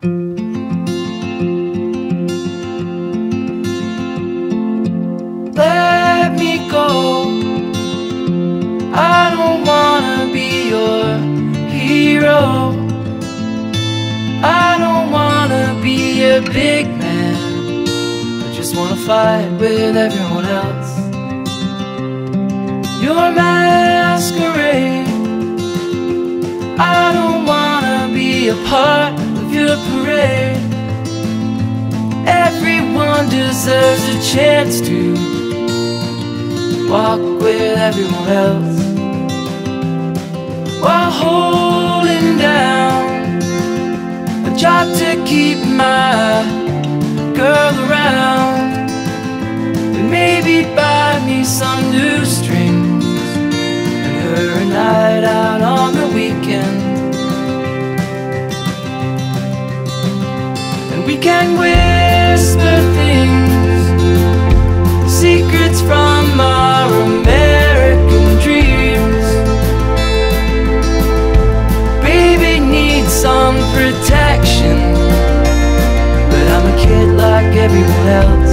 Let me go. I don't wanna be your hero. I don't wanna be a big man. I just wanna fight with everyone else. Your masquerade. I don't wanna be a part deserves a chance to walk with everyone else. While holding down a job to keep my girl around. And maybe buy me some new strings and her a night out on the weekend. And we can win everyone else